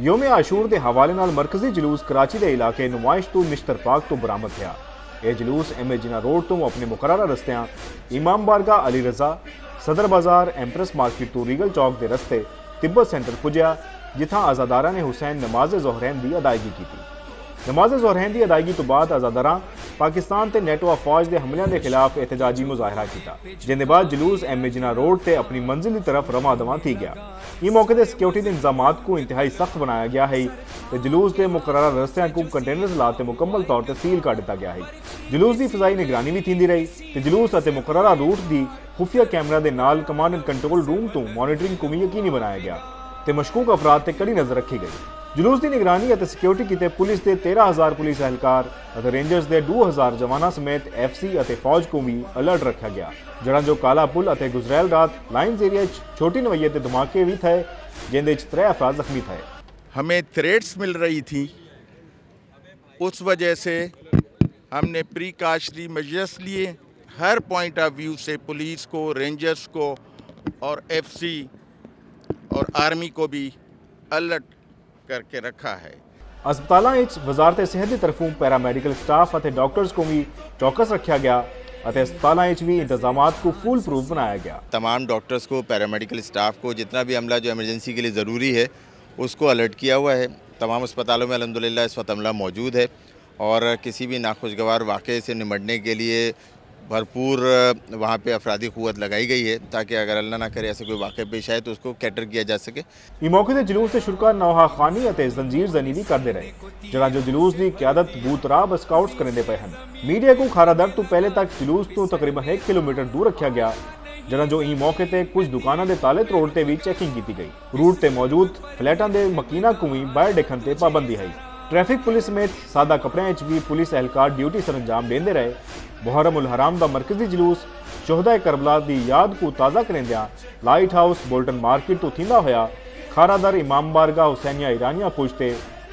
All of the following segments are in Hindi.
ਯੋਮ ਆਸ਼ੂਰ ਦੇ ਹਵਾਲੇ ਨਾਲ ਮਰਕਜ਼ੀ ਜਲੂਸ ਕਰਾਚੀ ਦੇ ਇਲਾਕੇ ਨੁਮਾਇਸ਼ ਤੋਂ ਮਿਸ਼ਤਰ ਪਾਕ ਤੋਂ ਬਰਾਮਦ ਹੋਇਆ ਇਹ ਜਲੂਸ ਐਮਏ ਜਿਨਾ ਰੋਡ ਤੋਂ ਆਪਣੇ ਮੁਕਰਰਾ ਰਸਤਿਆਂ ਇਮਾਮ ਬਾਰਗਾ ਅਲੀ ਰਜ਼ਾ ਸਦਰ ਬਾਜ਼ਾਰ ਐਂਪਰੈਸ ਮਾਰਕੀਟ ਤੋਂ ਰੀਗਲ ਚੌਕ ਦੇ ਰਸਤੇ ਤਿੱਬਤ ਸੈਂਟਰ ਪੁੱਜਿਆ ਜਿੱਥਾਂ ਆਜ਼ਾਦਾਰਾਂ ਨੇ ਹੁਸੈਨ ਨਮਾਜ਼ ਜ਼ੋਹਰੈਨ ਦੀ ਅਦਾਇਗੀ ਕੀਤੀ ਨਮਾਜ਼ ਜ਼ੋਹਰੈਨ ਦੀ ਅਦਾਇਗੀ ਤੋਂ ਬਾਅਦ ਆਜ਼ਾਦਾਰਾਂ पाकिस्तान से नैटो अफवाज के हमलों के खिलाफ एहतजाजी मुजाहरा किया जिंद बाद जलूस एम एजना रोड से अपनी मंजिल की तरफ़ रवा दवा थी गया। इस मौके से सिक्योरिटी के इंतज़ाम को इंतहाई सख्त बनाया गया है जलूस के मुकर रस्तियों को कंटेनर लाते मुकम्मल तौर पर सील कर दिया गया है। जलूस की फजाई निगरानी भी थी रही जलूस और मुकररा रूट की खुफिया कैमरा के नाल कमांड एंड कंट्रोल रूम तो मॉनिटरिंग को भी यकीनी बनाया गया मशकूक अफराद से कड़ी नज़र रखी गई। ਜਲੂਸ ਦੀ ਨਿਗਰਾਨੀ ਅਤੇ ਸਿਕਿਉਰਿਟੀ ਕੀਤੇ ਪੁਲਿਸ ਦੇ 13000 ਪੁਲਿਸ ਅਹਿਲਕਾਰ ਅਤੇ ਰੇਂਜਰਸ ਦੇ 2000 ਜਵਾਨਾਂ ਸਮੇਤ ਐਫਸੀ ਅਤੇ ਫੌਜ को ਵੀ ਅਲਰਟ ਰੱਖਿਆ ਗਿਆ ਜਿਹੜਾ ਜੋ ਕਾਲਾ ਪੁਲ ਅਤੇ ਗੁਜਰੈਲ ਰਾਤ ਲਾਈਨਸ ਏਰੀਆ 'ਚ ਛੋਟੀ ਨਵਈਏ ਤੇ ਧਮਾਕੇ ਵੀ ਥੇ ਜਿੰਦੇ 'ਚ त्रै अफराद ਜ਼ਖਮੀ थे हमें थ्रेट्स मिल रही थी उस वजह से हमने प्रिकाशनरी मेजर्स लिए हर पॉइंट ऑफ व्यू से पुलिस को रेंजर्स को और एफसी और आर्मी को भी अलर्ट करके रखा है ਹਸਪਤਾਲਾਂ ਵਿੱਚ ਵਜ਼ਾਰਤ ਸਿਹਤ ਦੀ ਤਰਫੋਂ ਪੈਰਾਮੈਡੀਕਲ ਸਟਾਫ ਅਤੇ ਡਾਕਟਰਸ को ਵੀ ਚੌਕਸ ਰੱਖਿਆ ਗਿਆ ਅਤੇ ਹਸਪਤਾਲਾਂ ਵਿੱਚ ਵੀ ਇੰਤਜ਼ਾਮਾਤ को फूल प्रूफ बनाया गया तमाम डॉक्टर्स को पैरामेडिकल स्टाफ को जितना भी अमला जो इमरजेंसी के लिए ज़रूरी है उसको अलर्ट किया हुआ है तमाम अस्पतालों में अलहमदिल्ला इस वक्त अमला मौजूद है और किसी भी नाखुशगवार वाक़े से निमटने के लिए भरपूर वहाँ पे अफराधी क़ुत लगाई गई है ताकि अगर अल्लाह ना करे ऐसे कोई वाक़ पेश आए तो उसको कैटर किया जा सके ਇਹ ਮੌਕੇ ਤੇ ਜਲੂਸ ਦੇ ਸ਼ੁਰਕਾ ਨੌਹਾ ਖਾਨੀ ਅਤੇ ਜ਼ੰਜੀਰ ਜ਼ਨੀ ਵੀ ਕਰਦੇ ਰਹੇ ਜਿਹੜਾ ਜੋ ਜਲੂਸ ਦੀ ਕਿਆਦਤ ਬੂਤਰਾਬ ਸਕਾਊਟਸ ਕਰਨਦੇ ਪਏ ਹਨ ਮੀਡੀਆ को ਖਾਰਾਦਰ ਤੋਂ ਪਹਿਲੇ ਤੱਕ ਜਲੂਸ ਤੋਂ ਤਕਰੀਬਨ 1 ਕਿਲੋਮੀਟਰ ਦੂਰ ਰੱਖਿਆ ਗਿਆ ਜਿਹੜਾ ਜੋ ਇਹ ਮੌਕੇ ਤੇ ਕੁਝ ਦੁਕਾਨਾਂ ਦੇ ਤਾਲੇ ਤੋੜ ਤੇ ਵੀ ਚੈਕਿੰਗ ਕੀਤੀ ਗਈ ਰੂਟ ਤੇ ਮੌਜੂਦ ਫਲੈਟਾਂ ਦੇ ਮਕੀਨਾ ਨੂੰ ਵੀ ਬਾਹਰ ਦੇਖਣ ਤੇ ਪਾਬੰਦੀ ਹੈ ਟ੍ਰੈਫਿਕ ਪੁਲਿਸ ਸਮੇਤ ਸਾਦਾ ਕੱਪੜਿਆਂ ਵਿੱਚ ਵੀ ਪੁਲਿਸ ਅਹਿਲਕਾਰ ਡਿਊਟੀ ਸਰੰਜਾਮ ਦਿੰਦੇ ਰਹੇ ਮੁਹਰਮ ਉਲ ਹਰਾਮ ਦਾ ਮਰਕਜ਼ੀ ਜਲੂਸ ਸ਼ੋਹਦਾ ਕਰਬਲਾ ਦੀ ਯਾਦ ਨੂੰ ਤਾਜ਼ਾ ਕਰਦਿਆਂ ਲਾਈਟ ਹਾਊਸ ਬੋਲਟਨ ਮਾਰਕੀਟ ਤੋਂ ਥਿੰਦਾ ਹੋਇਆ ਖਾਰਾਦਰ ਇਮਾਮ ਬਾਰਗਾ ਹੁਸੈਨੀਆ ਇਰਾਨੀਆ ਪੁੱਜਤੇ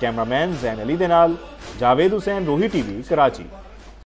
ਕੈਮਰਾਮੈਨ ਜ਼ੈਨ ਅਲੀ ਦੇ ਨਾਲ ਜਾਵੇਦ ਹੁਸੈਨ ਰੋਹੀ ਟੀਵੀ ਕਰਾਚੀ